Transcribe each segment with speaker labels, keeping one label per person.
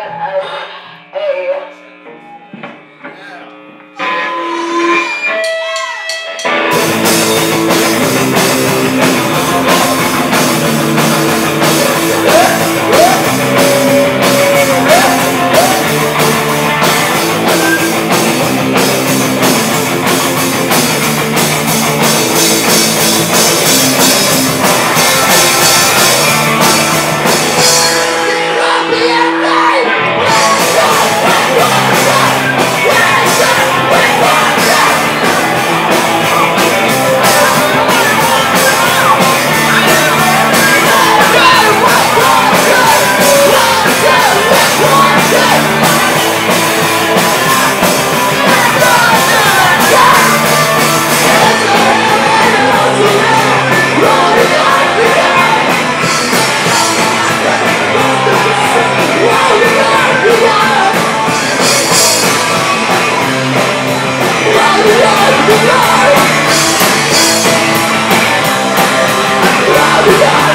Speaker 1: Hey. Yeah!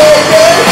Speaker 1: Baby.